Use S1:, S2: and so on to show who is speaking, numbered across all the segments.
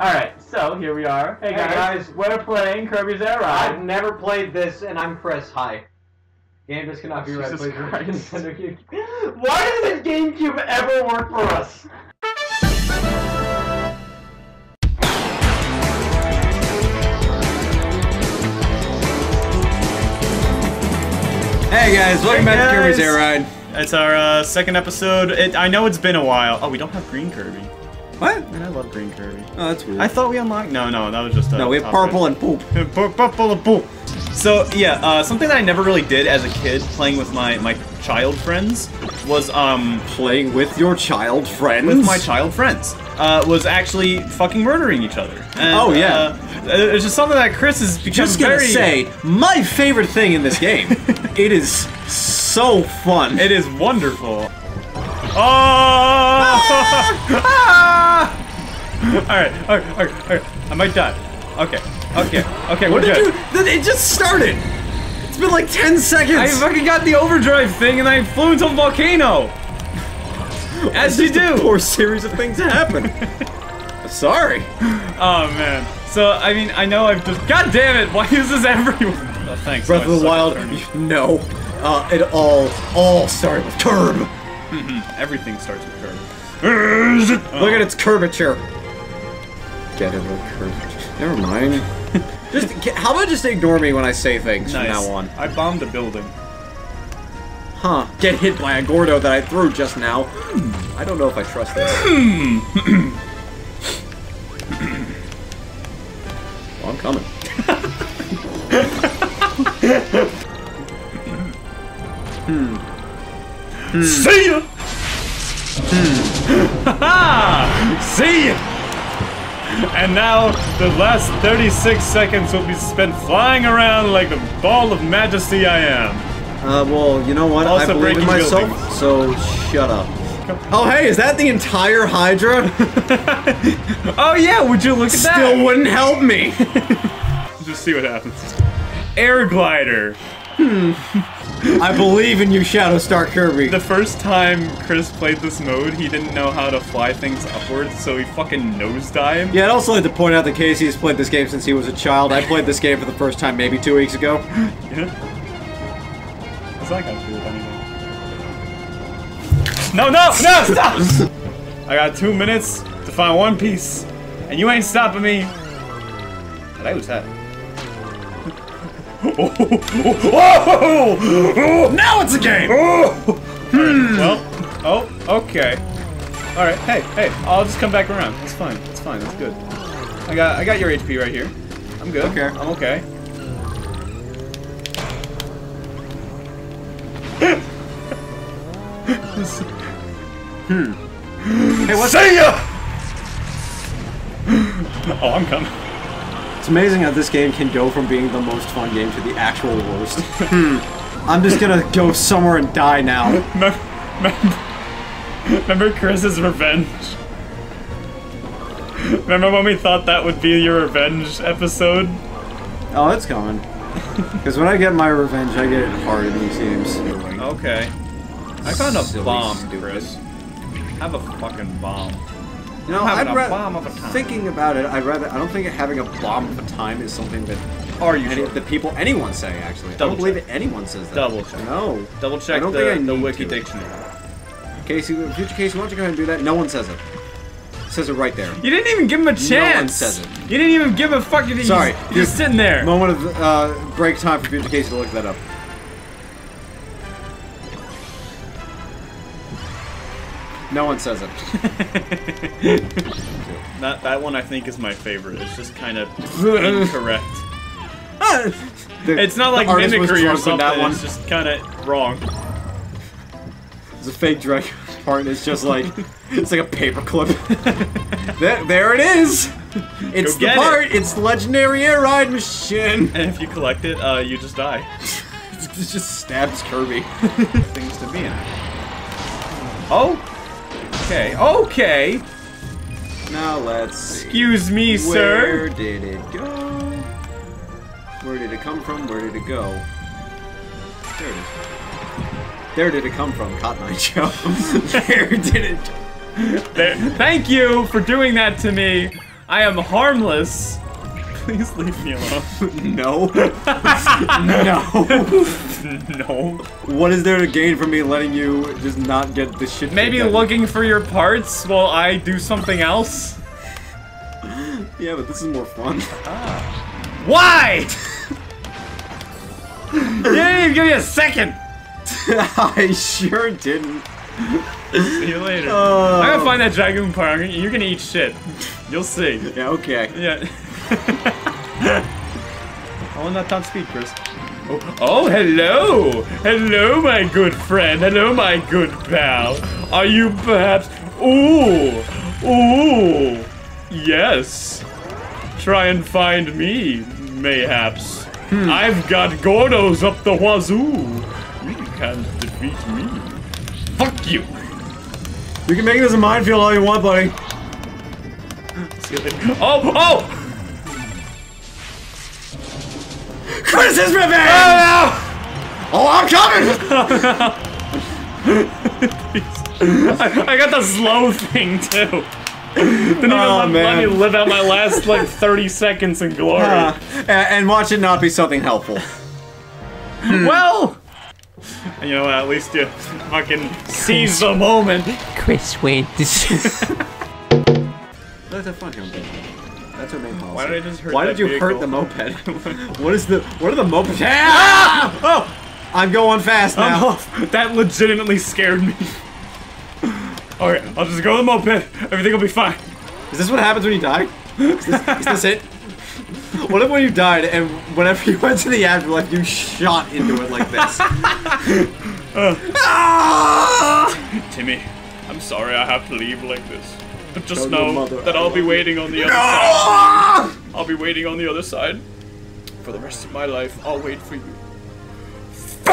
S1: Alright, so here we are. Hey,
S2: Hey,
S1: guys.
S2: guys.
S1: We're playing Kirby's Air Ride.
S2: I've never played this, and I'm Chris. Hi. Game just cannot be right.
S1: Jesus
S2: Please
S1: Christ.
S2: Nintendo Why does this GameCube ever work for us?
S3: Hey guys, welcome
S4: Hey,
S3: back to Kirby's. Air Ride.
S4: It's our uh, second episode. It, I know it's been a while. Oh, we don't have green Kirby.
S3: What?
S4: Man, I love green Kirby.
S3: Oh, that's weird.
S4: I thought we unlocked. No, no, that was just. A
S3: no, we have purple and poop.
S4: Purple and poop. So yeah, uh, something that I never really did as a kid, playing with my my child friends, was um
S3: Playing with your child friends.
S4: with my child friends, uh, was actually fucking murdering each other. And,
S3: Oh, yeah.
S4: uh, it's just something that Chris is
S3: Just gonna
S4: very.
S3: say, my favorite thing in this game. it is so fun.
S4: It is wonderful. Oh! alright, alright, alright, alright. I might die. Okay, okay, okay,
S3: what
S4: we're
S3: did you?
S4: good.
S3: th- It just started. It's been like ten seconds.
S4: I fucking got the overdrive thing and I flew into a volcano! As you do!
S3: poor series of things happen. Sorry.
S4: Oh man. So, I mean, I know I've just. God damn it! Why is this everyone? Oh, thanks.
S3: Breath of the Wild. No. Uh, it all all started with curb.
S4: Everything starts with curve.
S3: Look at oh. its curvature. Get it, look curvature. Never mind. just how about just ignore me when I say things
S4: Nice.
S3: from now on?
S4: I bombed a building.
S3: Huh? Get hit by a Gordo that I threw just now. I don't know if I trust this. well, I'm coming. Hmm.
S4: See ya! Ha See ya! And now, the last 36 seconds will be spent flying around like the ball of majesty I am.
S3: Uh, well, you know what? I believe in myself,
S4: buildings.
S3: so shut up. Oh, hey, is that the entire Hydra?
S4: Oh yeah, would you look at
S3: Still
S4: that?
S3: Still wouldn't help me.
S4: Just see what happens. Air glider.
S3: I believe in you, Shadow Star Kirby.
S4: The first time Chris played this mode, he didn't know how to fly things upwards, so he fucking nosedived.
S3: Yeah, I'd also like to point out that Casey has played this game since he was a child. I played this game for the first time maybe two weeks ago.
S4: Yeah. What's that got to do with anything? No, no, no, stop! I got two minutes to find one piece, and you ain't stopping me. Did I lose that? Whoa!
S3: Now it's a game!
S4: Hmm. Well, oh, okay. All right, hey, hey, I'll just come back around. It's fine. It's fine. It's good. I got, I got your HP right here. I'm good.
S3: Okay.
S4: I'm okay.
S3: Hey, what's
S4: See ya! oh, I'm coming.
S3: It's amazing how this game can go from being the most fun game to the actual worst. Hmm. I'm just gonna go somewhere and die now.
S4: Remember, remember Chris's revenge? Remember when we thought that would be your revenge episode?
S3: Oh, it's coming. Because when I get my revenge, I get it hard in these games.
S4: Okay. I found a
S3: Silly,
S4: bomb,
S3: stupid.
S4: Chris. Have a fucking bomb.
S3: Know,
S4: I'm having
S3: I'd
S4: a bomb of a time.
S3: thinking about it. I'd rather. I don't think having a bomb of a time is something that
S4: Are you
S3: any,
S4: sure?
S3: that people anyone say. Actually, I don't believe
S4: check.
S3: that anyone says that.
S4: Double check.
S3: No.
S4: Double check
S3: I don't
S4: the,
S3: think I
S4: the wiki
S3: to.
S4: dictionary.
S3: Casey, future Casey, why don't you go ahead and do that? No one says it. It says it right there.
S4: You didn't even give him a chance.
S3: No one says it.
S4: You didn't even give a fucking.
S3: Sorry,
S4: he's, just sitting there.
S3: Moment of uh, break time for future Casey to look that up. No one says it.
S4: That that one I think is my favorite. It's just kind of incorrect.
S3: The-
S4: It's not like mimicry or something.
S3: That one.
S4: It's just kind of wrong.
S3: It's a fake drag part. and It's just like it's like a paperclip. there, there it is. It's
S4: Go
S3: the part.
S4: it.
S3: It's the legendary air ride machine.
S4: And if you collect it, uh, you just die.
S3: It just stabs Kirby.
S4: Things to be in. Oh. Okay. Okay.
S3: now let's see.
S4: Excuse me,
S3: Where
S4: sir.
S3: Where did it go? Where did it come from? Where did it go? There it is. There did it come from, Cotton Eye Joe. there did it.
S4: There, thank you for doing that to me. I am harmless. Please leave me alone.
S3: No. no.
S4: no.
S3: What is there to gain from me letting you just not get the shit?
S4: Maybe looking for your parts while I do something else.
S3: Yeah, but this is more fun. Ah.
S4: Why? you didn't even give me a second.
S3: I sure didn't.
S4: See you later.
S3: Oh.
S4: I'm gonna find that dragoon part. You're gonna eat shit. You'll see.
S3: Yeah, okay.
S4: Yeah. oh, not top speed, Chris. Oh, oh, hello! Hello, my good friend. Hello, my good pal. Are you perhaps... Ooh! Ooh! Yes. Try and find me, mayhaps. Hmm. I've got Gordos up the wazoo. You can't defeat me. Fuck you!
S3: You can make this a minefield all you want, buddy.
S4: See you later. Oh! Oh!
S3: Chris's revenge! Oh, I'm coming!
S4: I, I got the slow thing too. Didn't even
S3: Oh,
S4: let, let me live out my last like 30 seconds in glory.
S3: Uh, and, and watch it not be something helpful.
S4: well, you know what? At least you fucking seize the moment.
S5: Chris wins.
S3: Let's have fun, John. That's our main policy.
S4: Why did I just hurt
S3: Why did you
S4: vehicle?
S3: hurt the moped? what is the? What are the moped? Ah! Oh! I'm going fast now.
S4: off. That legitimately scared me. Alright, I'll just go to the moped. Everything will be fine.
S3: Is this what happens when you die? Is this, is this it? What if when you died and whenever you went to the afterlife, you shot into it like this? Ah!
S4: Timmy, I'm sorry I have to leave like this. But just
S3: Tell
S4: know that I'll be waiting on the other side. I'll be waiting on the other side. For the rest of my life, I'll wait for you.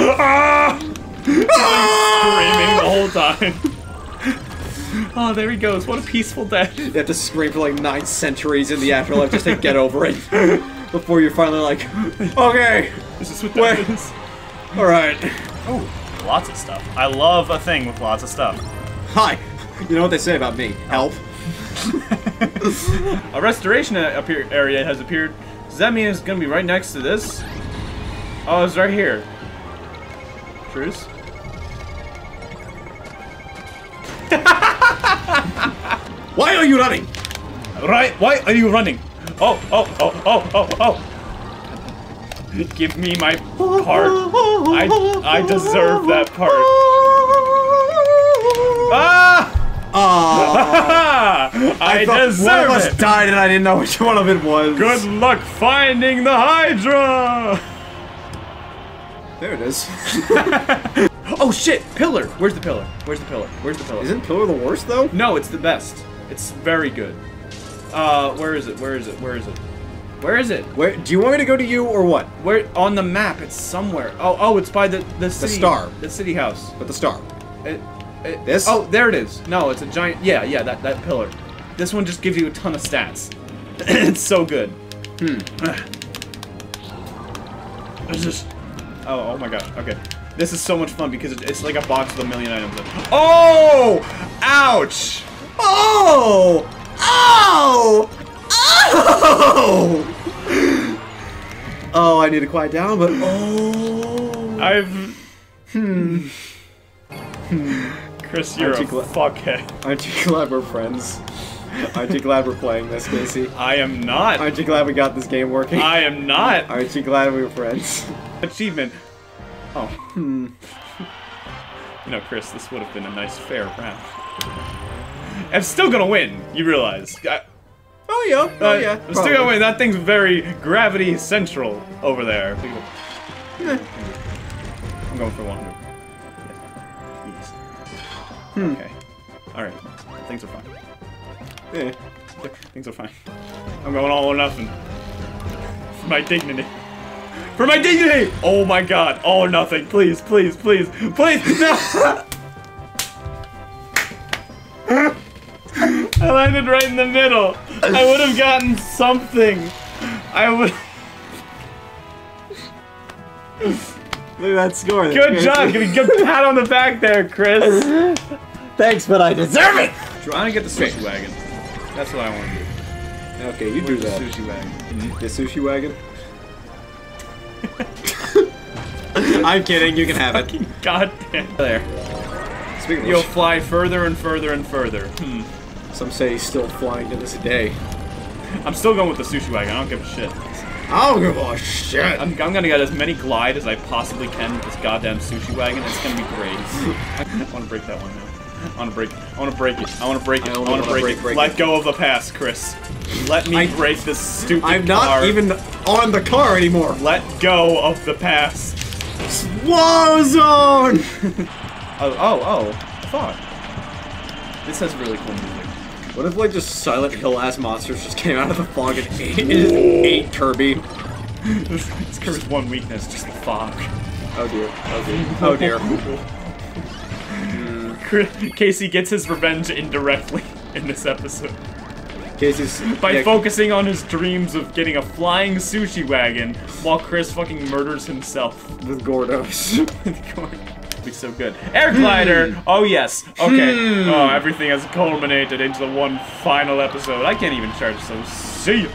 S4: ah! Screaming the whole time. Oh, there he goes. What a peaceful death.
S3: You have to scream for like nine centuries in the afterlife just to get over it. Before you're finally like, okay,
S4: Is this what that
S3: alright.
S4: Oh, lots of stuff. I love a thing with lots of stuff.
S3: Hi. You know what they say about me? Help.
S4: A restoration area has appeared. Does that mean it's gonna be right next to this? Oh, it's right here. Truce?
S3: Why are you running?
S4: Right, why are you running? Oh, oh, oh, oh, oh, oh! Give me my part. I, I deserve that part. Ah!
S3: Ah.
S4: I,
S3: thought one of us
S4: it!
S3: died and I didn't know which one of it was.
S4: Good luck finding the Hydra!
S3: There it is.
S4: Oh shit! Pillar! Where's the pillar? Where's the pillar? Where's the pillar?
S3: Isn't Pillar the worst though?
S4: No, it's the best. It's very good. Uh, where is it? Where is it? Where is it? Where is it?
S3: Where do you want me to go to you or what?
S4: Where on the map? It's somewhere. Oh, oh, it's by the the city.
S3: The star.
S4: The city house.
S3: But the star.
S4: It, it,
S3: This?
S4: Oh, there it is. No, it's a giant. Yeah, yeah, that that pillar. This one just gives you a ton of stats. it's so good. Hmm. It's just. Oh, oh my god. Okay. This is so much fun because it's like a box with a million items. in it. Oh! Ouch!
S3: Oh! Oh! Oh! Oh, I need to quiet down, but oh.
S4: I've. Hmm. Hmm. Chris, you're a
S3: Aren't you gla-
S4: fuckhead.
S3: Aren't you glad we're friends? Aren't you glad we're playing this, Casey?
S4: I am not.
S3: Aren't you glad we got this game working?
S4: I am not.
S3: Aren't you glad we were friends?
S4: Achievement. Oh. Hmm. You know, Chris, this would have been a nice fair round. I'm still gonna win. You realize? I,
S3: Oh yeah, oh
S4: uh,
S3: yeah.
S4: I'm still gonna win. That thing's very gravity central over there. I'm going for 100.
S3: Hmm.
S4: Okay. All right. Things are fine.
S3: Eh.
S4: Things are fine. I'm going all or nothing. For my dignity. For my dignity! Oh my god. All or nothing. Please, please, please, please. No! I landed right in the middle. I would have gotten something. I would.
S3: Look at that score.
S4: Good job. Give me a good pat on the back there, Chris.
S3: Thanks, but I deserve it.
S4: I'm gonna get the sushi wagon. That's what I want to do.
S3: Okay, you do
S4: Where's the
S3: that.
S4: Sushi wagon.
S3: The sushi wagon. I'm kidding. You can have it.
S4: God damn. There.
S3: Speaking of
S4: You'll
S3: which,
S4: fly further and further and further. Hmm.
S3: some say he's still flying to this day.
S4: I'm still going with the sushi wagon. I don't give a shit.
S3: I don't give a shit.
S4: I'm, I'm gonna get as many glide as I possibly can with this goddamn sushi wagon. It's gonna be great. I want to break that one now. I want to break. it. I want to break it. I want to break it.
S3: I
S4: want to
S3: wanna
S4: break,
S3: break-
S4: it.
S3: break
S4: Let
S3: it.
S4: go of the past, Chris. Let me
S3: I-
S4: break this stupid
S3: I'm not
S4: car.
S3: even on the car anymore.
S4: Let go of the past.
S3: Whoa zone.
S4: Oh, oh, oh. Fuck. This has really cool music.
S3: What if like just Silent Hill ass monsters just came out of the fog and ate, ate Kirby?
S4: This, this Kirby's one weakness, just the fog.
S3: Oh dear. Oh dear. Oh dear.
S4: Casey gets his revenge indirectly in this episode
S3: Casey's
S4: by
S3: yeah,
S4: focusing on his dreams of getting a flying sushi wagon while Chris fucking murders himself.
S3: with Gordos.
S4: be so good. Air glider. Oh yes. Okay.
S3: Hmm.
S4: Oh, everything has culminated into the one final episode. I can't even charge. So see you.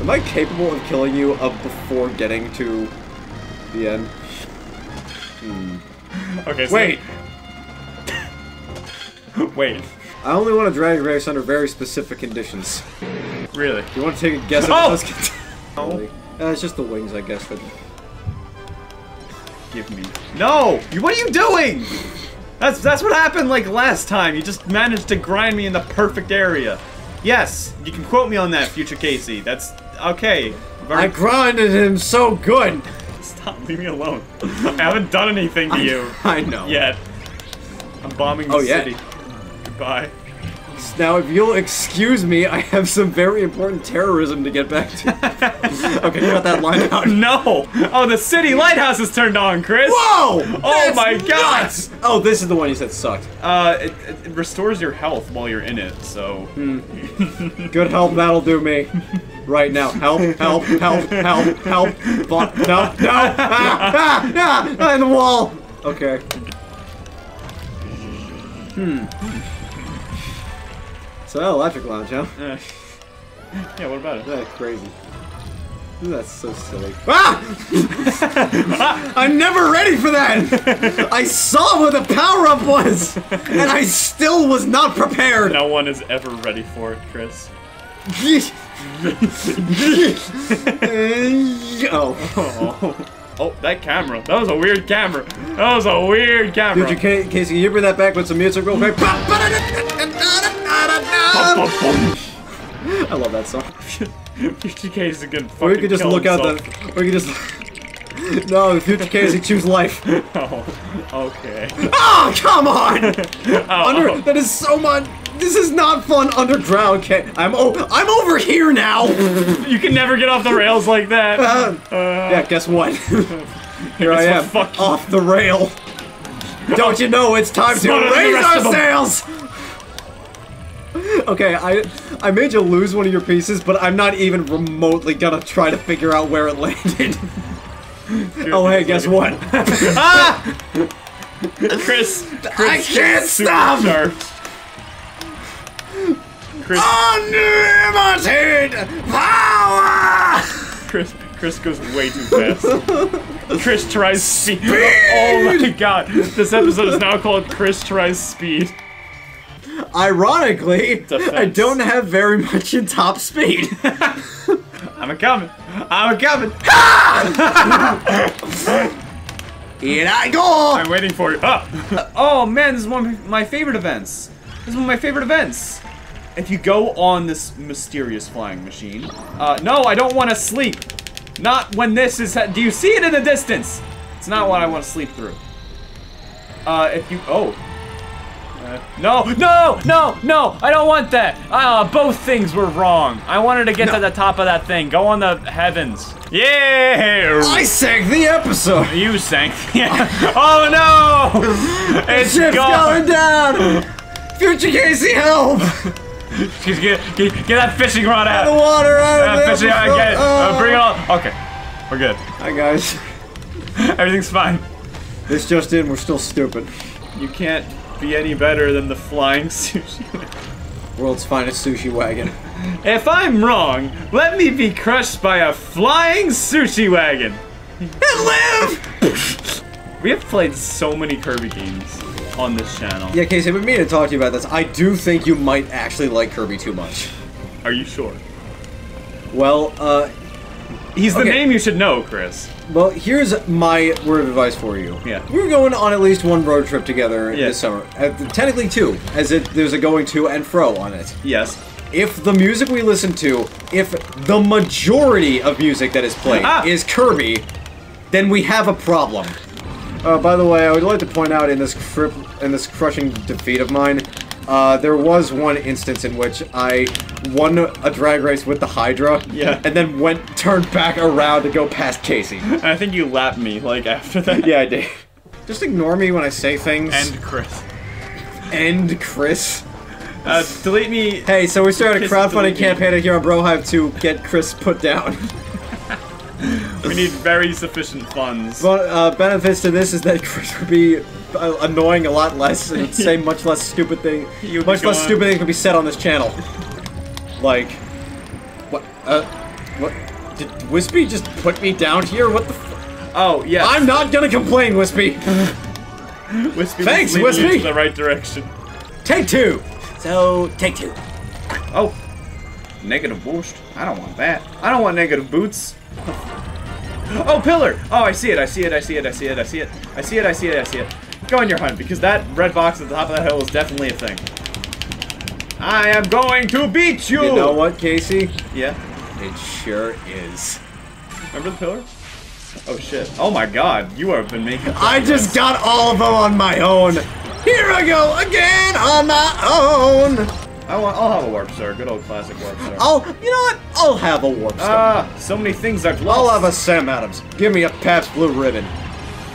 S3: Am I capable of killing you up before getting to the end?
S4: Okay. So
S3: Wait.
S4: Wait.
S3: I only want to drag race under very specific conditions.
S4: Really?
S3: You want to take a guess at
S4: Oh!
S3: those conditions? Uh, it's just the wings, I guess. That
S4: Give me. No! You, what are you doing? That's that's what happened like last time. You just managed to grind me in the perfect area. Yes, you can quote me on that, future Casey. That's okay. I've
S3: I grinded him so good.
S4: Stop, leave me alone. I haven't done anything to you
S3: I know.
S4: yet. I'm bombing the
S3: Oh, yeah?
S4: city. Goodbye.
S3: Now, if you'll excuse me, I have some very important terrorism to get back to. okay, cut that line out.
S4: No! Oh, the city lighthouse is turned on, Chris!
S3: Whoa!
S4: Oh my God!
S3: nuts! Oh, this is the one you said sucked.
S4: Uh, it, it it restores your health while you're in it, so.
S3: Hmm. Good health, that'll do me. Right now. Help, help, help, help, help. Fuck, no, no! Ah, ah, ah, in the wall! Okay. Hmm. So, electric lounge, huh?
S4: yeah, what about it?
S3: That's crazy. That's so silly. Ah! I'm never ready for that! I saw what the power up was! And I still was not prepared!
S4: No one is ever ready for it, Chris.
S3: oh.
S4: Oh. Oh, that camera. That was a weird camera. That was a weird camera.
S3: Future Ca- Casey, can you bring that back with some music real quick? I love that song.
S4: Future Casey is gonna
S3: Or
S4: fucking
S3: you could just look out
S4: himself.
S3: the. Or you could just. No, Future Casey, choose life.
S4: Oh, okay.
S3: Oh, come on!
S4: Oh,
S3: Under
S4: oh.
S3: that is so much. This is not fun. Underground. Ca- I'm oh, I'm over here now.
S4: You can never get off the rails like that.
S3: Uh,
S4: Uh,
S3: yeah, guess what? here I am.
S4: Fuck
S3: off the rail. Don't you know it's time to
S4: Smarter than the
S3: raise our sails? Okay, I I made you lose one of your pieces, but I'm not even remotely gonna try to figure out where it landed. oh hey, guess what? ah!
S4: Chris, Chris,
S3: I can't stop!
S4: sharp. Chris,
S3: Unlimited power!
S4: Chris, Chris goes way too fast. Chris tries speed. Oh my god! This episode is now called Chris tries speed.
S3: Ironically,
S4: Defense.
S3: I don't have very much in top speed.
S4: I'm a coming. I'm a coming.
S3: Here I go!
S4: I'm waiting for you. Ah. Oh man, this is one of my favorite events. This is one of my favorite events. If you go on this mysterious flying machine, uh, no, I don't want to sleep. Not when this is. Do you see it in the distance? It's not what I want to sleep through. Uh, if you. Oh. Uh, no, no, no, no! I don't want that. Uh, both things were wrong. I wanted to get to the top of that thing. Go on the heavens. Yeah.
S3: I sank the episode!
S4: You sank. Yeah. Oh no! It's
S3: Ship's
S4: gone.
S3: going down! Future Casey, help!
S4: Get, get, get, get that fishing rod
S3: the
S4: out.
S3: water out
S4: Uh,
S3: of the
S4: fishing rod, get it. Uh, bring it on. Okay, we're good.
S3: Hi guys.
S4: Everything's fine.
S3: This just in, we're still stupid.
S4: You can't be any better than the flying sushi.
S3: World's finest sushi wagon.
S4: if I'm wrong, let me be crushed by a flying sushi wagon.
S3: And live!
S4: We have played so many Kirby games on this channel.
S3: Yeah, Casey, I've been meaning to talk to you about this. I do think you might actually like Kirby too much.
S4: Are you sure?
S3: Well, uh,
S4: He's the
S3: Okay.
S4: name you should know, Chris.
S3: well, here's my word of advice for you.
S4: Yeah.
S3: We're going on at least one road trip together this summer. Uh, technically two, as it there's a going to and fro on it.
S4: Yes.
S3: If the music we listen to, if the majority of music that is played
S4: Ah!
S3: is Kirby, then we have a problem. Uh, by the way, I would like to point out in this in this crushing defeat of mine, uh, there was one instance in which I won a drag race with the Hydra,
S4: Yeah.
S3: and then went turned back around to go past Casey.
S4: I think you lapped me, like, after that.
S3: yeah, I did. Just ignore me when I say things.
S4: And Chris.
S3: and Chris.
S4: Uh, delete me.
S3: Hey, so we started a crowdfunding
S4: delete me.
S3: campaign here on Brohive to get Chris put down.
S4: We need very sufficient funds.
S3: But uh, benefits to this is that Chris would be uh, annoying a lot less and say much less stupid thing.
S4: He would
S3: Much less stupid things would be said on this channel. Like, what? Uh, what? Did Wispy just put me down here? What the? F-
S4: Oh, yeah.
S3: I'm not gonna complain, Wispy.
S4: Wispy
S3: Thanks,
S4: was you
S3: Wispy.
S4: to the right direction.
S3: Take two. So take two.
S4: Oh. Negative boost. I don't want that. I don't want negative boots. Oh, pillar! Oh, I see it, I see it, I see it, I see it, I see it. I see it, I see it, I see it. Go on your hunt, because that red box at the top of that hill is definitely a thing. I am going to beat you!
S3: You know what, Casey?
S4: Yeah.
S3: It sure is.
S4: Remember the pillar? Oh shit. Oh my god, you have been making
S3: I just got all of them on my own. Here I go again on my own.
S4: I want, I'll have a warp star. Good old classic warp star.
S3: I'll, you know what? I'll have a warp star.
S4: Ah, so many things I've lost.
S3: I'll have a Sam Adams. Give me a Pabst Blue Ribbon.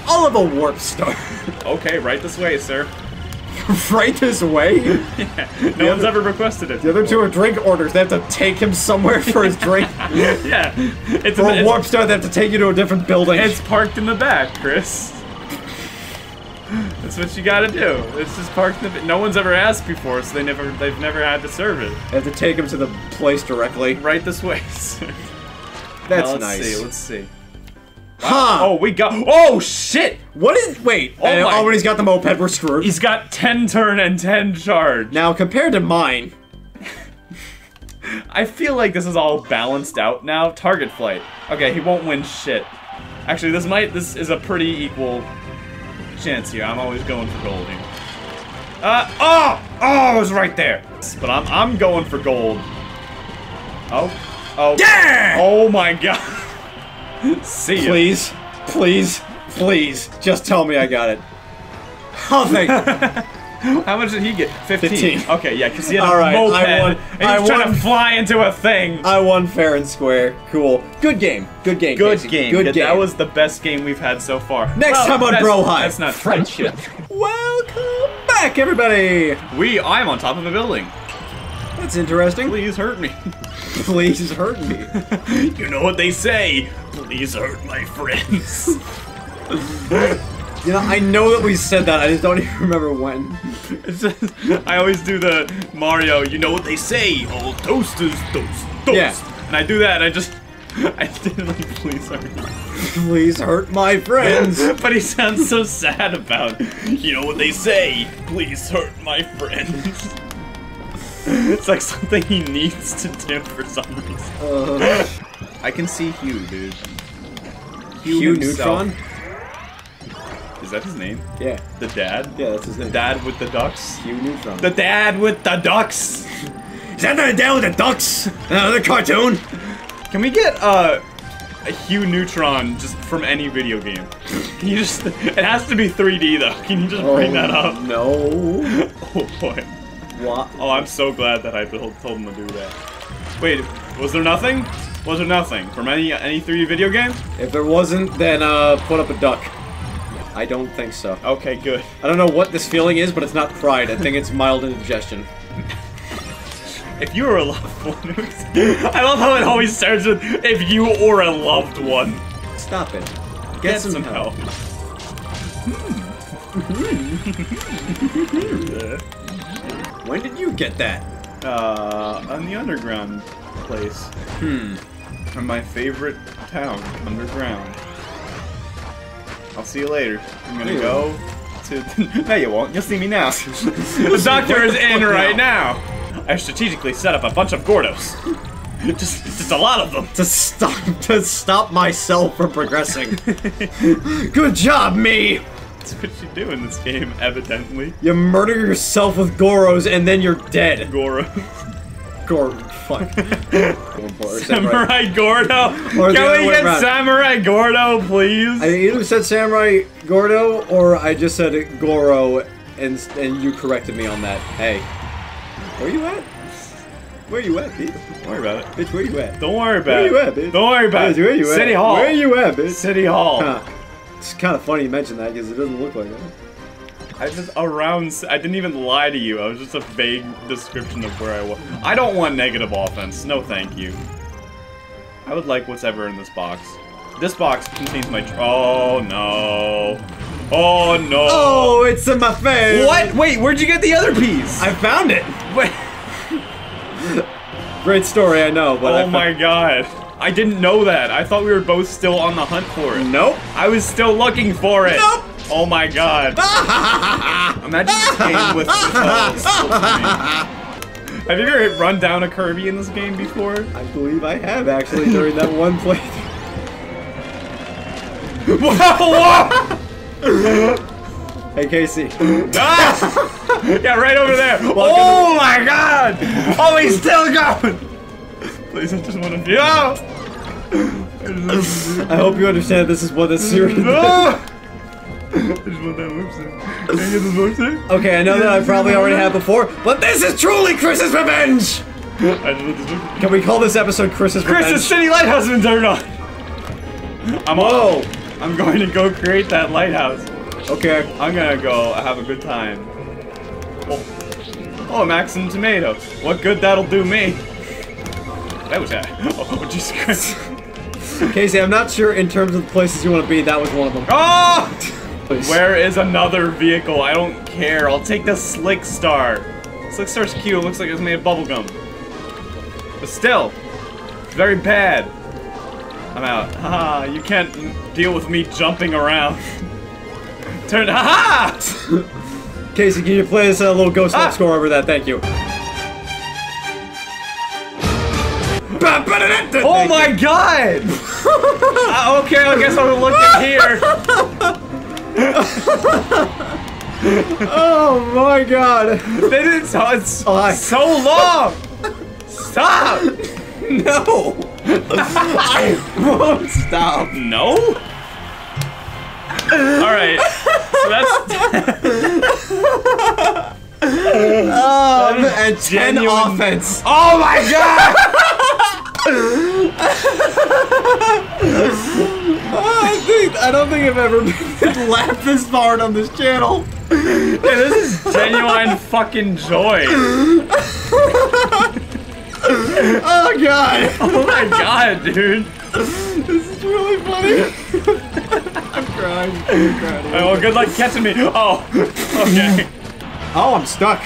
S3: I'll have a warp star.
S4: Okay, right this way, sir.
S3: right this way.
S4: No one's ever requested it.
S3: The other two are drink orders. They have to take him somewhere for his drink.
S4: Yeah. It's,
S3: For a
S4: it's,
S3: warp star, they have to take you to a different building.
S4: it's parked in the back, Chris. That's what you gotta do. It's just parked the No one's ever asked before, so they never they've never had to serve it.
S3: They have to take him to the place directly.
S4: Right this way.
S3: That's
S4: Now, let's
S3: nice.
S4: see, let's see.
S3: huh?
S4: Oh, we got. Oh shit!
S3: what is? Wait.
S4: Oh
S3: and
S4: my-
S3: oh, when he's got the moped, we're screwed.
S4: He's got 10 turn and 10 charge.
S3: Now compared to mine,
S4: I feel like this is all balanced out now. Target flight. Okay, he won't win shit. Actually, this might. This is a pretty equal chance here. I'm always going for gold here. Uh oh oh, it was right there. But I'm I'm going for gold. Oh oh
S3: Yeah!
S4: Oh my god. See ya.
S3: please, please, please, just tell me I got it. Oh, thank
S4: How much did he get? 15.
S3: 15.
S4: Okay, yeah, because he had
S3: All
S4: a
S3: right,
S4: moped
S3: I won-
S4: and he's
S3: I
S4: trying
S3: won.
S4: to fly into a thing.
S3: I won fair and square. Cool. Good game. Good game.
S4: Good
S3: Casey.
S4: game.
S3: Good
S4: That-
S3: game.
S4: That was the best game we've had so far.
S3: Next
S4: Well,
S3: time on
S4: that's-
S3: Brohive.
S4: That's not friendship.
S3: Welcome back, everybody.
S4: we, I'm on top of a building.
S3: That's interesting.
S4: Please hurt me.
S3: Please hurt me.
S4: you know what they say. Please hurt my friends.
S3: You know, I know that we said that. I just don't even remember when.
S4: It's just- I always do the Mario. You know what they say. All toasters toast toast.
S3: Yeah.
S4: And I do that. And I just, I did like please hurt me.
S3: Please hurt my friends.
S4: But he sounds so sad about. it. You know what they say. Please hurt my friends. It's like something he needs to do for some reason.
S3: Uh,
S4: I can see Hugh, dude.
S3: Hugh
S4: himself.
S3: Neutron?
S4: Is that his name?
S3: Yeah.
S4: The dad?
S3: Yeah, that's his
S4: The
S3: name.
S4: dad with the ducks?
S3: Hugh Neutron.
S4: The dad with the ducks!
S3: Is that the dad with the ducks? Another cartoon?
S4: Can we get uh, a Hugh Neutron just from any video game? Can you just. It has to be 3D though. Can you just bring that up?
S3: No.
S4: Oh boy.
S3: What?
S4: Oh, I'm so glad that I told, told him to do that. Wait, was there nothing? Was there nothing from any any 3D video game?
S3: If there wasn't, then uh, put up a duck. I don't think so.
S4: Okay, good.
S3: I don't know what this feeling is, but it's not pride. I think it's mild indigestion.
S4: If you were a loved one, I love how it always starts with if you or a loved one.
S3: Stop it.
S4: Get, some, help.
S3: When did you get that?
S4: Uh, on the underground place.
S3: Hmm.
S4: From my favorite town, underground. I'll see you later. I'm gonna go to. no, you won't. You'll see me now. the doctor is in right now. I strategically set up a bunch of Gordos. just, just a lot of them.
S3: To stop to stop myself from progressing. Good job, me!
S4: That's what you do in this game, evidently.
S3: You murder yourself with Goros and then you're dead.
S4: Goro.
S3: Gor fuck. Going for it.
S4: Samurai Gordo.
S3: Or
S4: Can we get
S3: around.
S4: Samurai Gordo, please?
S3: I either said Samurai Gordo or I just said Goro and and you corrected me on that. Hey. Where you at? Where you at, bitch?
S4: Don't worry about it.
S3: Bitch, where you at?
S4: Don't worry about
S3: Where
S4: it.
S3: Where you at, bitch?
S4: Don't worry about
S3: Bitch,
S4: it.
S3: where you at?
S4: City Hall.
S3: Where you at, bitch?
S4: City Hall.
S3: Huh. It's kind of funny you mention that because it doesn't look like that.
S4: I just around. I didn't even lie to you. I was just a vague description of where I was. I don't want negative offense. No, thank you. I would like whatever in this box. This box contains my. Tr- oh no. Oh no.
S3: Oh, it's in my face.
S4: What? Wait, where'd you get the other piece?
S3: I found it.
S4: Wait.
S3: Great story, I know, but
S4: Oh my god. I didn't know that. I thought we were both still on the hunt for it.
S3: Nope.
S4: I was still looking for it.
S3: Nope.
S4: Oh my god. Imagine this game with. Have you ever run down a Kirby in this game before?
S3: I believe I have actually during that one play.
S4: Whoa!
S3: hey Casey.
S4: Ah! Yeah, right over there. Oh my god! Oh, he's still going! Please, I just want to be. Oh!
S3: I hope you understand this is what this series is. Okay, I know that I probably already have before, but this is truly Chris's revenge!
S4: I just want.
S3: Can we call this episode Chris's
S4: Chris, the
S3: revenge?
S4: city lighthouse has been turned on! I'm
S3: Whoa.
S4: on. I'm going to go create that lighthouse.
S3: Okay.
S4: I'm gonna go have a good time. Oh, oh Maxim tomato. What good that'll do me? That was that. Oh, Jesus Christ.
S3: Casey, I'm not sure in terms of the places you want to be, that was one of them.
S4: Oh!
S3: Please.
S4: Where is another vehicle? I don't care. I'll take the Slick Star. Slick Star's cute. It looks like it's made of bubblegum. But still, it's very bad. I'm out. Haha, you can't deal with me jumping around. Turn. Haha!
S3: Casey, can you play this uh, little ghost
S4: Ah.
S3: score over that? Thank you.
S4: Oh my god! Uh, okay, I guess I'll look in here.
S3: Oh my god!
S4: They didn't so it's
S3: Oh,
S4: so long. Stop!
S3: No! I won't stop.
S4: No. All right. So that's
S3: Um, and 10
S4: genuine-
S3: offense.
S4: Oh my god!
S3: I think I don't think I've ever been laughed this hard on this channel.
S4: Yeah, this is genuine fucking joy.
S3: Oh god!
S4: Oh my god, dude.
S3: This is really funny. I'm crying. I'm crying.
S4: Oh, well, good luck catching me. Oh, okay.
S3: Oh, I'm stuck.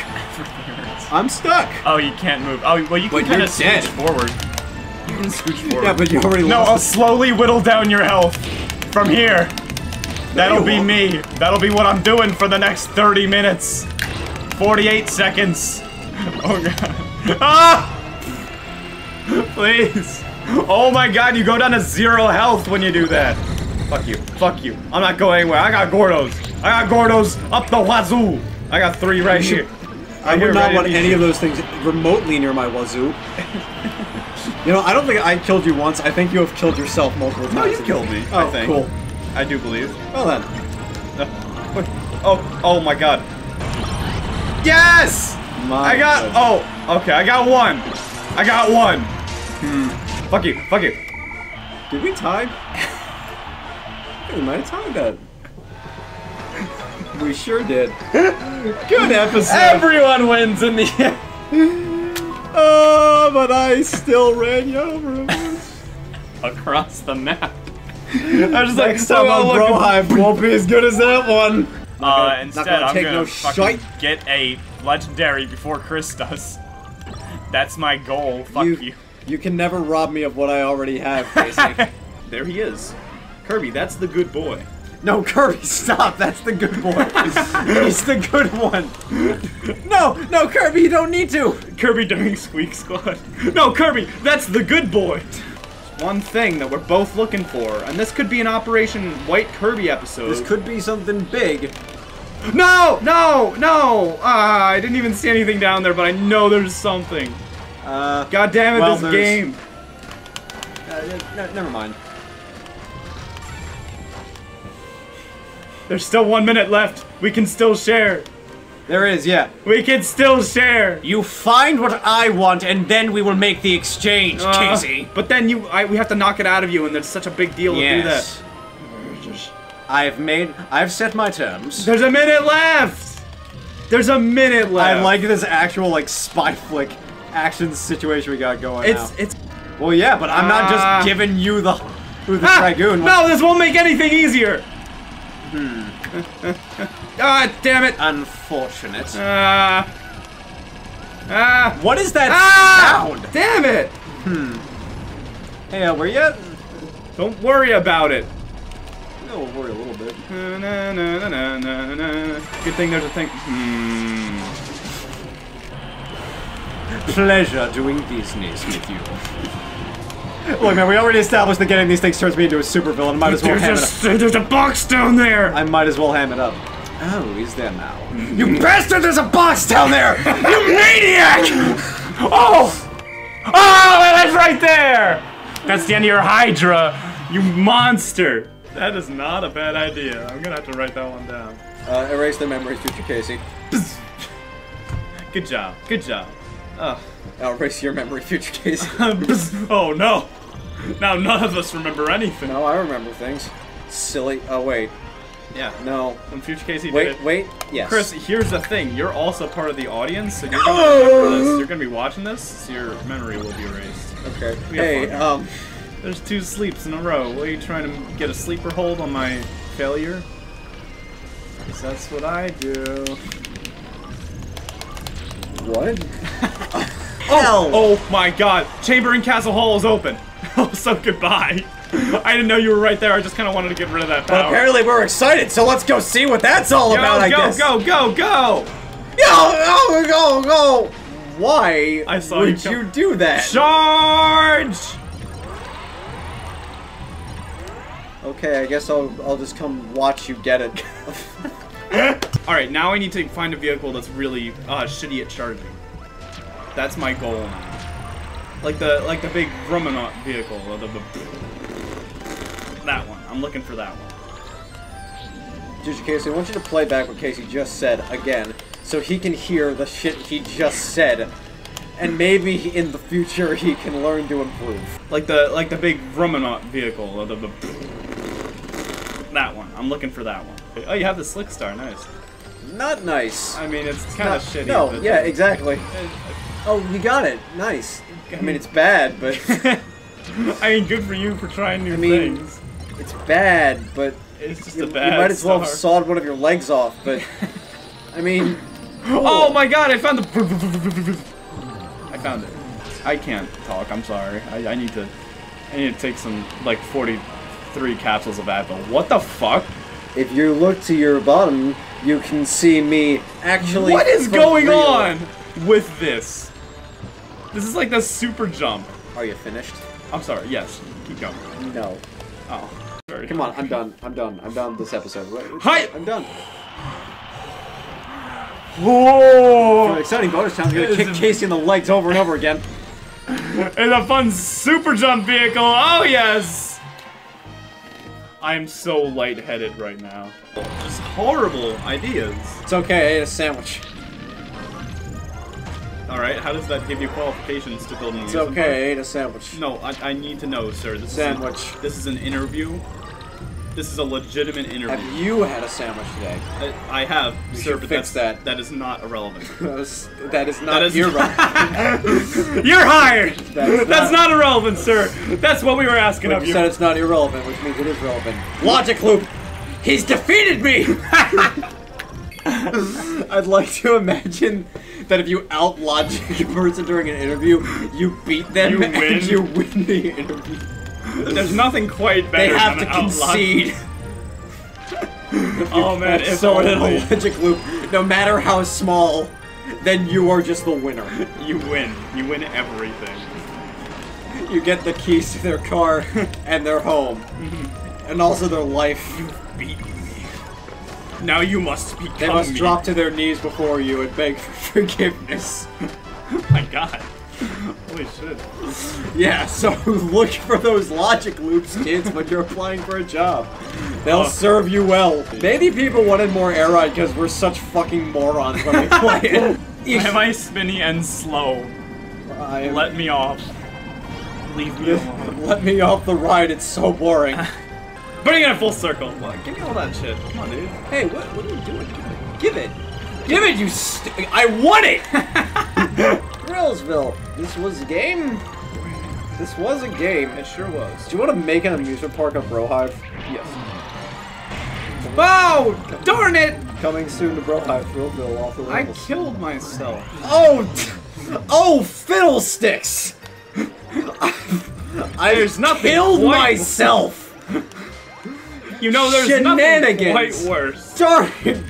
S3: I'm stuck.
S4: Oh, you can't move. Oh, well, you can kind of scooch forward. You can scooch forward.
S3: Yeah, but you already
S4: No, I'll slowly whittle down your health from here. That'll be me. That'll be what I'm doing for the next 30 minutes. 48 seconds. Oh god. Ah! Please. Oh my god, you go down to zero health when you do that. Fuck you. Fuck you. I'm not going anywhere. I got Gordos. I got Gordos up the wazoo. I got three right here.
S3: I
S4: Right
S3: would not want any of those things remotely near my wazoo. you know, I don't think I killed you once. I think you have killed yourself multiple times.
S4: No, you killed me,
S3: Oh,
S4: I think.
S3: cool.
S4: I do believe.
S3: Well then.
S4: Oh, oh my god. Yes!
S3: My
S4: I got,
S3: goodness.
S4: oh, okay, I got one. I got one. Hmm. Fuck you, fuck you.
S3: Did we tie? we might have tied that. We sure did. Good episode.
S4: Everyone wins in the end.
S3: oh, but I still ran you over.
S4: Across the map. I was just like,
S3: Next time
S4: oh,
S3: on
S4: look,
S3: won't be as good as that one. Not
S4: Uh,
S3: not
S4: instead,
S3: gonna
S4: I'm gonna
S3: no
S4: fucking
S3: shite.
S4: get a legendary before Chris does. That's my goal. Fuck
S3: you,
S4: you.
S3: you can never rob me of what I already have, Casey.
S4: There he is. Kirby, that's the good boy.
S3: No, Kirby, stop. That's the good boy. He's the good one. No, no, Kirby, you don't need to.
S4: Kirby during Squeak Squad. No, Kirby, that's the good boy. One thing that we're both looking for, and this could be an Operation White Kirby episode.
S3: This could be something big.
S4: No, no, no! Ah, I didn't even see anything down there, but I know there's something.
S3: Uh,
S4: God damn it,
S3: Well,
S4: this
S3: there's-
S4: game.
S3: uh, ne- never mind.
S4: There's still one minute left. We can still share.
S3: There is, yeah.
S4: We can still share.
S3: You find what I want, and then we will make the exchange,
S4: Uh, But then you, I, we have to knock it out of you, and it's such a big deal to do that.
S3: I've made. I've set my terms.
S4: There's a minute left. There's a minute left.
S3: I like this actual like spy flick action situation we got going
S4: It's
S3: now.
S4: it's.
S3: Well, yeah, but I'm not
S4: Ah.
S3: just giving you the who the
S4: Ah,
S3: dragoon.
S4: no, this won't make anything easier. Hmm. ah, damn it.
S3: Unfortunate.
S4: Ah. Ah.
S3: what is that
S4: Ah!
S3: sound?
S4: Damn it. Hmm.
S3: Hey, uh, where you at?
S4: Don't worry about it.
S3: We'll worry a little bit.
S4: Na, na, na. Good thing there's a thing. Hmm.
S3: Pleasure doing business with you. Look, man, we already established that getting these things turns me into a supervillain. Might as well
S4: There's
S3: ham
S4: a,
S3: it up.
S4: there's a box down there.
S3: I might as well ham it up. Oh, he's there now. you bastard! There's a box down there! you maniac!
S4: Oh! Oh, that's right there! That's the end of your Hydra, you monster! That is not a bad idea. I'm gonna have to write that one down.
S3: Uh, erase the memory, future Casey.
S4: Good job. Good job. Ugh.
S3: I'll erase your memory, future Casey.
S4: oh no! Now none of us remember anything.
S3: no, I remember things. Silly. Oh, wait.
S4: Yeah.
S3: No.
S4: When Future Casey did
S3: Wait,
S4: it.
S3: wait. Yes.
S4: Chris, here's the thing. You're also part of the audience, so you're gonna, remember this. You're gonna be watching this, so your memory will be erased.
S3: Okay.
S4: We
S3: Hey, um.
S4: There's two sleeps in a row. What are you trying to get a sleeper hold on my failure? 'Cause that's what I do.
S3: What?
S4: Oh, oh my god. Chamber in Castle Hall is open. Oh, so goodbye. I didn't know you were right there. I just kind of wanted to get rid of that power.
S3: But apparently we're excited, so let's go see what that's all
S4: go,
S3: about, I guess.
S4: go, go, go!
S3: Go, go, go, go! Why
S4: I saw
S3: would
S4: you
S3: you, do that?
S4: Charge!
S3: Okay, I guess I'll I'll just come watch you get it.
S4: Alright, now I need to find a vehicle that's really uh, shitty at charging. That's my goal now. Like the like the big Rumanaut vehicle. The, the, that one. I'm looking for that one.
S3: Future Casey, I want you to play back what Casey just said again, so he can hear the shit he just said, and maybe in the future he can learn to improve.
S4: Like the like the big Rumanaut vehicle. The, the, that one. I'm looking for that one. Oh, you have the Slick Star. Nice.
S3: Not nice.
S4: I mean, it's kind of shitty.
S3: No, yeah, exactly. Oh, you got it. Nice. I mean, it's bad, but
S4: I mean, good for you for trying new
S3: I mean,
S4: things.
S3: it's bad, but
S4: It's just
S3: you,
S4: a
S3: you might as well have sawed one of your legs off. But I mean,
S4: Oh my god, I found the. I found it. I can't talk. I'm sorry. I, I need to. I need to take some like 43 capsules of Advil. What the fuck?
S3: if you look to your bottom, you can see me actually.
S4: What is going
S3: real.
S4: on with this? This is like the super jump.
S3: Are you finished?
S4: I'm sorry. Yes. Keep going.
S3: No.
S4: Oh. Sorry.
S3: Come on, I'm done. I'm done. I'm done this episode. Wait,
S4: Hi!
S3: I'm done.
S4: Whoa!
S3: Exciting bonus time, I'm gonna kick Casey in the legs over and over again.
S4: It's a fun super jump vehicle. Oh yes. I'm so lightheaded right now. Just horrible ideas.
S3: It's okay, I ate a sandwich.
S4: All right, how does that give you qualifications to build an
S3: It's okay, I ate a sandwich.
S4: No, I, I need to know, sir. This
S3: Sandwich.
S4: Is a, this is an interview. This is a legitimate interview.
S3: Have you had a sandwich today?
S4: I, I have,
S3: You
S4: sir, but
S3: fix
S4: that's,
S3: that.
S4: that is not irrelevant.
S3: That is, that is not
S4: That is
S3: irrelevant.
S4: You're hired.
S3: That's
S4: That's
S3: not-
S4: not irrelevant, sir. That's what we were asking of
S3: you
S4: you.
S3: said it's not irrelevant, which means it is relevant. Logic loop! He's defeated me! I'd like to imagine that if you out logic a person during an interview, you beat them
S4: You
S3: and you win the interview.
S4: There's nothing quite better
S3: They have
S4: than
S3: to
S4: an
S3: concede.
S4: Oh man, if
S3: so in a logic loop, no matter how small, then you are just the winner.
S4: You win. You win everything.
S3: You get the keys to their car and their home, mm-hmm. and also their life.
S4: You beat. Now you must become
S3: They must
S4: me.
S3: drop to their knees before you and beg for forgiveness.
S4: My God. Holy shit.
S3: Yeah, so look for those logic loops, kids, when you're applying for a job. They'll
S4: Oh.
S3: serve you well. Maybe people wanted more air ride because we're such fucking morons when we play it.
S4: Am I spinny and slow?
S3: Am-
S4: Let me off. Leave me alone.
S3: Let me off the ride, it's so boring.
S4: Bring it in full circle. What? Give me all that shit. Come on, dude.
S3: hey, what, what are you doing? Give it. Give it, you st- I won it! Thrillville, this was a game? This was a game.
S4: It sure was.
S3: Do you want to make an amusement park of Brohive?
S4: Yes.
S3: Oh,
S4: Darn it!
S3: Coming soon to Brohive, Thrillville, off the
S4: I killed myself.
S3: Oh, oh, fiddlesticks! I
S4: There's nothing
S3: killed
S4: quite-
S3: myself.
S4: You know, there's
S3: Shenanigans.
S4: nothing quite worse.
S3: Darn it!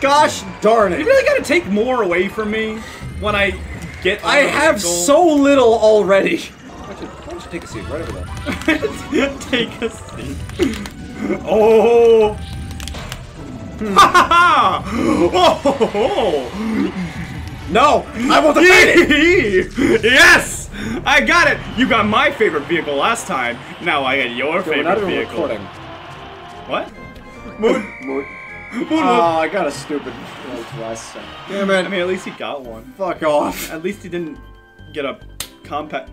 S3: Gosh darn it.
S4: You really gotta take more away from me when I get.
S3: I have
S4: vehicle.
S3: so little already. Why don't you, why don't you take a seat right over there?
S4: Take a seat. Oh. Ha ha ha! Oh!
S3: No, I will defend it.
S4: yes! I got it! You got my favorite vehicle last time. Now I got your
S3: We're
S4: favorite
S3: not even
S4: vehicle.
S3: recording.
S4: What? Moon.
S3: Moot.
S4: Moon.
S3: Oh, I got a stupid last second. Damn it!
S4: I mean, at least he got one.
S3: fuck off.
S4: At least he didn't get a compact.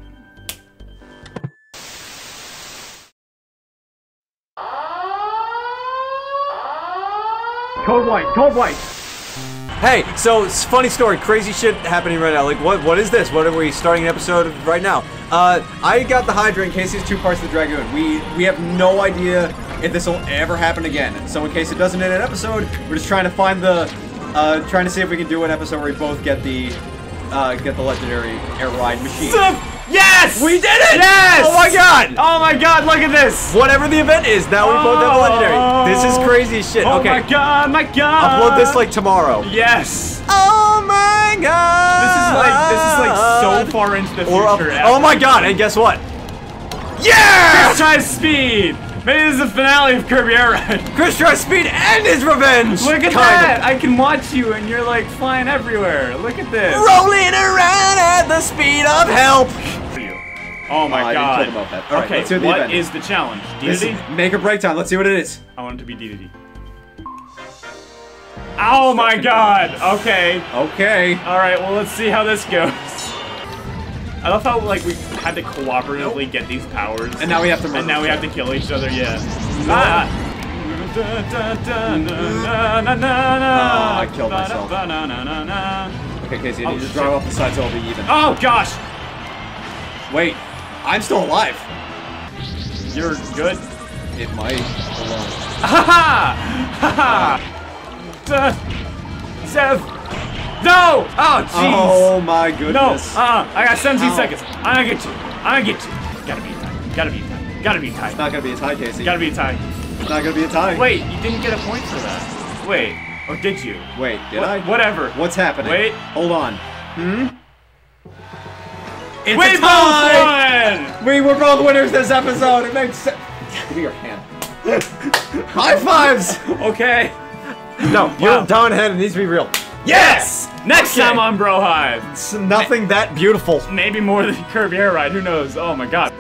S1: Code white, code white.
S5: Hey, so it's funny story, crazy shit happening right now. Like, what? What is this? What are we starting an episode right now? Uh, I got the Hydra in case it's two parts of the Dragoon. We we have no idea if this will ever happen again. So in case it doesn't end an episode, we're just trying to find the, uh, trying to see if we can do an episode where we both get the, uh, get the legendary air ride machine.
S4: Yes!
S5: We did it!
S4: Yes!
S5: Oh my god!
S4: Oh my god, look at this!
S5: Whatever the event is, now we both have the legendary. This is crazy as shit. Okay.
S4: Oh
S5: okay,
S4: my god, my god!
S5: upload this like tomorrow.
S4: Yes!
S5: Oh my god!
S4: This is like this is like so far into the
S5: Or up,
S4: future.
S5: oh my god! And guess what? Yeah!
S4: Chris tries speed! Maybe this is the finale of Kirby Air Ride.
S5: Chris tries speed and his revenge.
S4: Look at
S5: Kind
S4: that!
S5: of.
S4: I can watch you and you're like flying everywhere. Look at this.
S5: Rolling around at the speed of help.
S4: Oh my
S3: oh, I didn't
S4: god.
S3: care about that. All right,
S4: okay,
S3: let's do the
S4: what
S3: event.
S4: is the challenge?
S3: This
S4: DDD?
S3: make or break time. Let's see what it is.
S4: I want it to be DDD. Oh my god! Okay.
S3: Okay.
S4: Alright, well let's see how this goes. I love how like we had to cooperatively get these powers.
S3: And now we have to
S4: And now we have to kill each other, yeah. Ah.
S3: Ah, I killed myself. Okay, Casey,
S4: Oh,
S3: I need to drive off the side so it'll be even.
S4: Oh gosh!
S3: Wait, I'm still alive.
S4: You're good.
S3: It might. On.
S4: Ha ha! Ha ha! Sev! No! Oh jeez!
S3: Oh my goodness.
S4: no!
S3: goodness.
S4: Uh, I got 17
S3: Ow.
S4: seconds. I'm gonna get you. I'm gonna get you. Gotta be tight. Gotta be tight. Gotta be tight.
S3: It's not gonna be a tie, Casey.
S4: Gotta be a tie.
S3: It's not gonna be a tie.
S4: Wait, you didn't get a point for that. Wait, or did you?
S3: Wait, did I?
S4: Whatever.
S3: What's happening?
S4: Wait.
S3: Hold on. Hmm? It's
S4: we
S3: a
S4: both
S3: tie!
S4: won!
S3: We were both winners this episode. It makes sense. Give me your hand. High fives!
S4: Okay.
S5: No, you're down ahead. It needs to be real.
S4: Yes! Next
S3: Okay.
S4: time on Brohive.
S5: It's nothing that beautiful.
S4: Maybe more than Kirby Air Ride. Who knows? Oh my god.